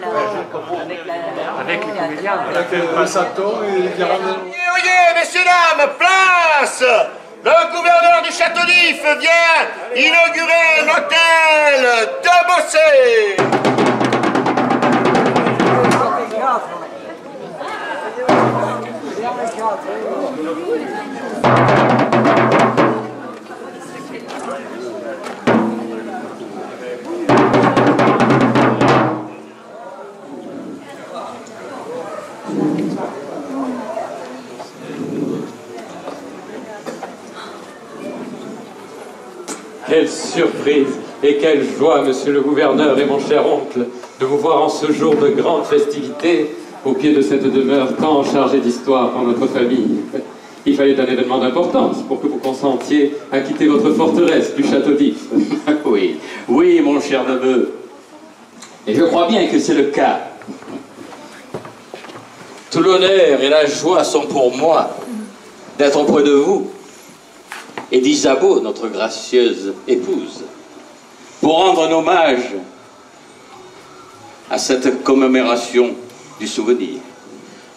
là. Avec la... Avec les comédiens. Avec le Sato et les caramels. Oyez, messieurs, dames, place Le gouverneur du Château d'If vient inaugurer l'hôtel de Bossé Quelle et quelle joie, monsieur le gouverneur et mon cher oncle, de vous voir en ce jour de grande festivité au pied de cette demeure tant chargée d'histoire pour notre famille. Il fallait un événement d'importance pour que vous consentiez à quitter votre forteresse du château d'If. Oui, oui, mon cher neveu. Et je crois bien que c'est le cas. Tout l'honneur et la joie sont pour moi d'être auprès de vous et d'Isabeau, notre gracieuse épouse, pour rendre un hommage à cette commémoration du souvenir.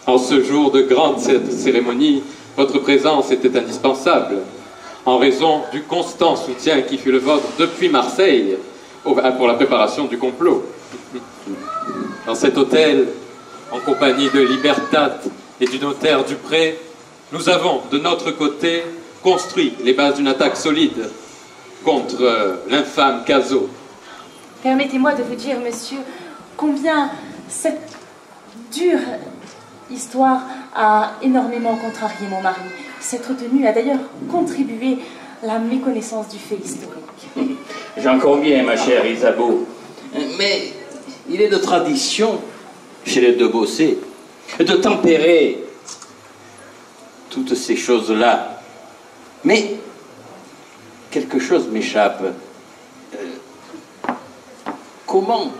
En ce jour de grande cé- cérémonie, votre présence était indispensable, en raison du constant soutien qui fut le vôtre depuis Marseille pour la préparation du complot. Dans cet hôtel, en compagnie de Libertat et du notaire Dupré, nous avons, de notre côté, construit les bases d'une attaque solide contre euh, l'infâme Cazot. Permettez-moi de vous dire, monsieur, combien cette dure histoire a énormément contrarié mon mari. Cette retenue a d'ailleurs contribué à la méconnaissance du fait historique. J'en conviens, ma chère Isabeau. Mais il est de tradition chez les deux bossés de tempérer toutes ces choses-là. Mais quelque chose m'échappe. Euh, comment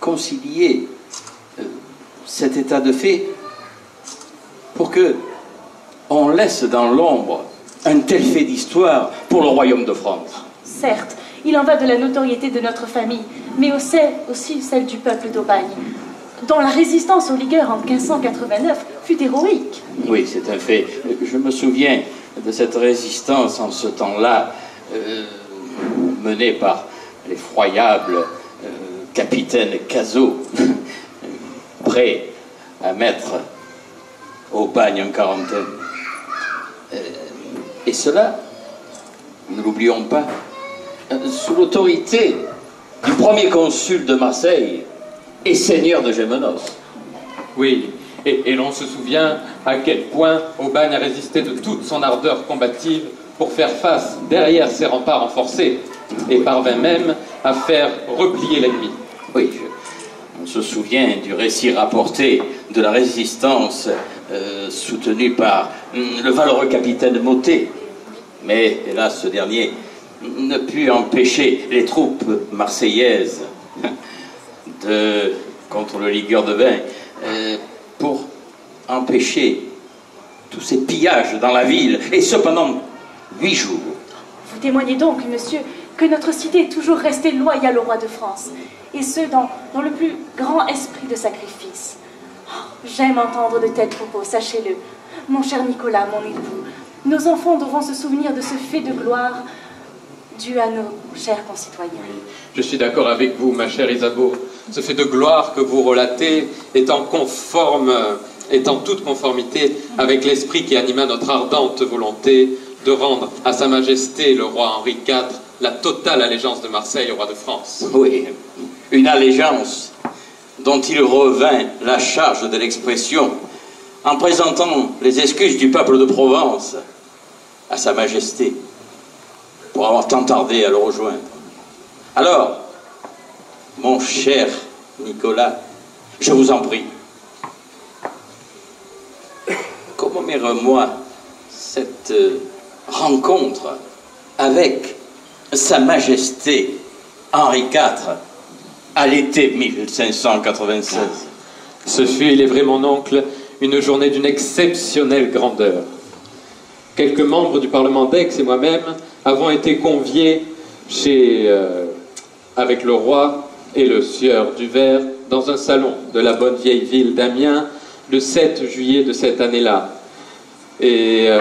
concilier euh, cet état de fait pour que on laisse dans l'ombre un tel fait d'histoire pour le royaume de France? Certes, il en va de la notoriété de notre famille, mais aussi, aussi celle du peuple d'Aubagne, dont la résistance aux ligueurs en 1589 fut héroïque. Oui, c'est un fait. Je me souviens de cette résistance en ce temps-là, euh, menée par l'effroyable euh, capitaine Cazot, prêt à mettre au bagne en quarantaine. Euh, et cela, ne l'oublions pas, sous l'autorité du premier consul de Marseille et seigneur de Gémenos. Oui, et, l'on se souvient à quel point Aubagne a résisté de toute son ardeur combative pour faire face derrière ses remparts renforcés et parvint même à faire replier l'ennemi. Oui, on se souvient du récit rapporté de la résistance euh, soutenue par hum, le valeureux capitaine Motet. Mais, hélas, ce dernier ne put empêcher les troupes marseillaises de, contre le ligueur de vin euh, empêcher tous ces pillages dans la ville, et ce pendant huit jours. Vous témoignez donc, monsieur, que notre cité est toujours restée loyale au roi de France, et ce, dans, dans le plus grand esprit de sacrifice. Oh, J'aime entendre de tels propos, sachez-le. Mon cher Nicolas, mon époux, nos enfants devront se souvenir de ce fait de gloire dû à nos chers concitoyens. Je suis d'accord avec vous, ma chère Isabeau. Ce fait de gloire que vous relatez est en conforme, est en toute conformité avec l'esprit qui anima notre ardente volonté de rendre à Sa Majesté le roi Henri IV la totale allégeance de Marseille au roi de France. Oui, une allégeance dont il revint la charge de l'expression en présentant les excuses du peuple de Provence à Sa Majesté pour avoir tant tardé à le rejoindre. Alors, mon cher Nicolas, je vous en prie, commémore-moi cette euh, rencontre avec Sa Majesté Henri IV à l'été 1596. Ce fut, il est vrai, mon oncle, une journée d'une exceptionnelle grandeur. Quelques membres du Parlement d'Aix et moi-même avons été conviés chez, euh, avec le roi et le sieur du verre dans un salon de la bonne vieille ville d'Amiens le 7 juillet de cette année-là. Et euh,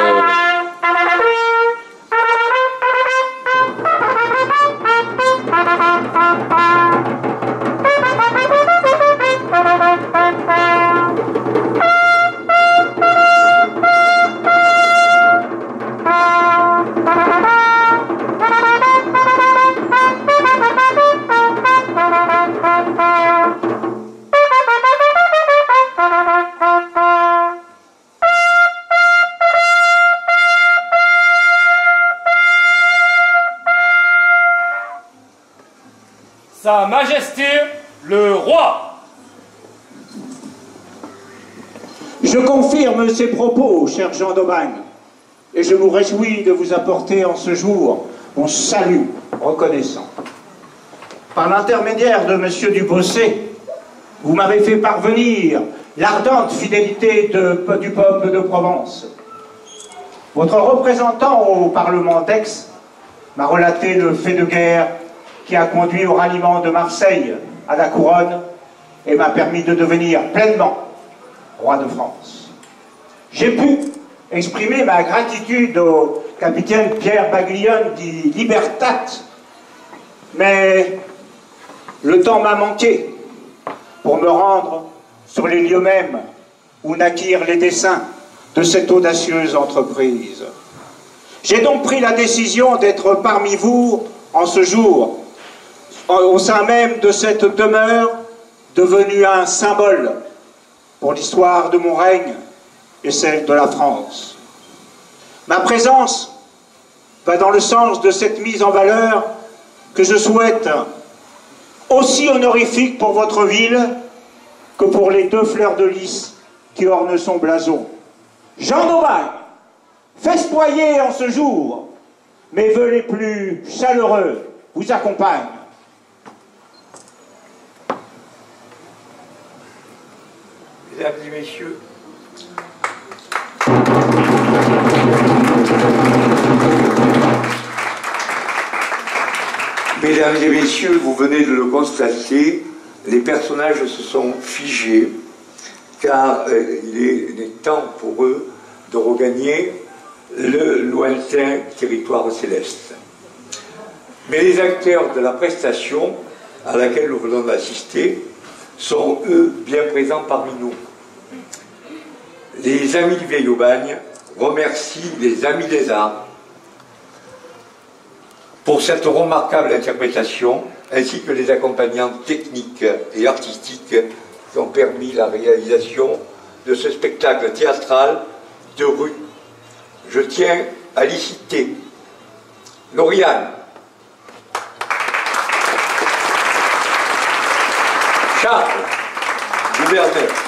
Sa Majesté le Roi. Je confirme ces propos, cher Jean d'Aubagne, et je vous réjouis de vous apporter en ce jour mon salut reconnaissant. Par l'intermédiaire de M. Dubossé, vous m'avez fait parvenir l'ardente fidélité du peuple de Provence. Votre représentant au Parlement d'Aix m'a relaté le fait de guerre qui a conduit au ralliement de Marseille à la couronne et m'a permis de devenir pleinement roi de France. J'ai pu exprimer ma gratitude au capitaine Pierre Baglione dit Libertat, mais le temps m'a manqué pour me rendre sur les lieux mêmes où naquirent les dessins de cette audacieuse entreprise. J'ai donc pris la décision d'être parmi vous en ce jour, au sein même de cette demeure devenue un symbole pour l'histoire de mon règne et celle de la France. Ma présence va dans le sens de cette mise en valeur que je souhaite aussi honorifique pour votre ville que pour les deux fleurs de lys qui ornent son blason. Jean d'Aubagne, festoyez en ce jour, mes vœux les plus chaleureux vous accompagnent. Mesdames et messieurs, Mesdames et messieurs, vous venez de le constater, les personnages se sont figés, car euh, il est, il est temps pour eux de regagner le lointain territoire céleste. Mais les acteurs de la prestation à laquelle nous venons d'assister sont eux bien présents parmi nous. Les amis du vieil Aubagne remercient les amis des arts pour cette remarquable interprétation, ainsi que les accompagnants techniques et artistiques qui ont permis la réalisation de ce spectacle théâtral de rue. Je tiens à l'y citer. Lauriane, Charles, gouverneur,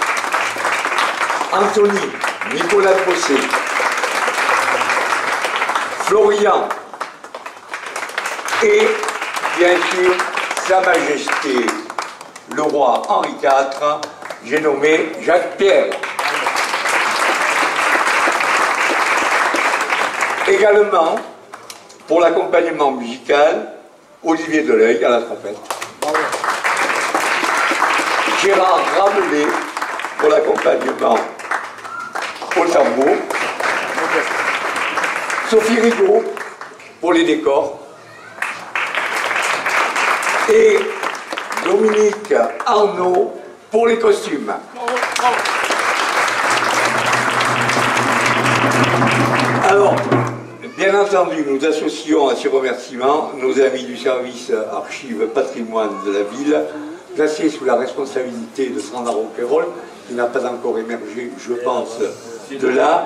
Anthony, Nicolas Fossé, Florian, et bien sûr Sa Majesté le roi Henri IV, j'ai nommé Jacques Pierre. Également, pour l'accompagnement musical, Olivier Deleuil à la trompette. Gérard Ramelet pour l'accompagnement Sophie Rigaud pour les décors. Et Dominique Arnaud pour les costumes. Alors, bien entendu, nous associons à ces remerciements nos amis du service archives patrimoine de la ville, placés sous la responsabilité de Sandra Roquerolles, qui n'a pas encore émergé, je pense, de là,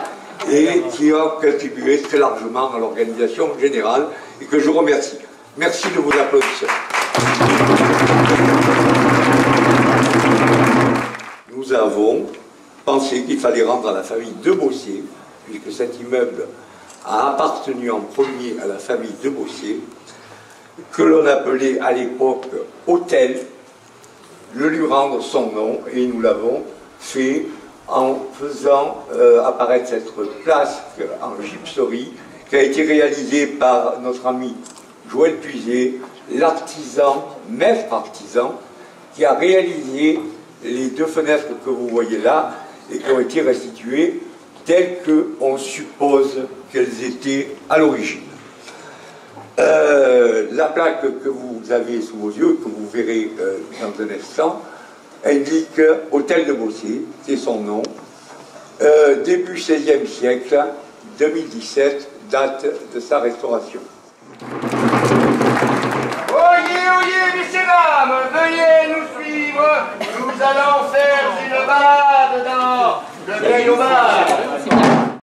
et qui a contribué très largement à l'organisation générale, et que je remercie. Merci de vos applaudissements. Nous avons pensé qu'il fallait rendre à la famille de Bossier, puisque cet immeuble a appartenu en premier à la famille de Bossier, que l'on appelait à l'époque hôtel, le lui rendre son nom, et nous l'avons fait en faisant euh, apparaître cette place en gypserie qui a été réalisée par notre ami Joël Puiset, l'artisan, maître artisan qui a réalisé les deux fenêtres que vous voyez là et qui ont été restituées telles qu'on suppose qu'elles étaient à l'origine. Euh, la plaque que vous avez sous vos yeux, que vous verrez euh, dans un instant, indique Hôtel de Bossé, c'est son nom, euh, début XVIe siècle, 2017, date de sa restauration. Oyez, oyez, messieurs, dames, veuillez nous suivre. Nous allons faire une balade dans le vieil.